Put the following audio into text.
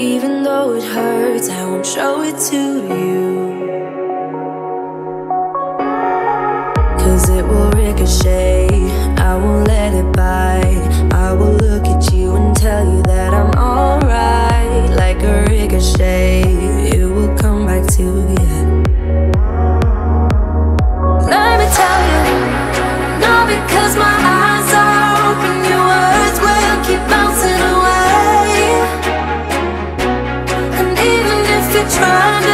Even though it hurts, I won't show it to you. Cause it will ricochet, I won't let it bite. I will look at you and tell you that I'm alright. Like a ricochet, it will come back to you. trying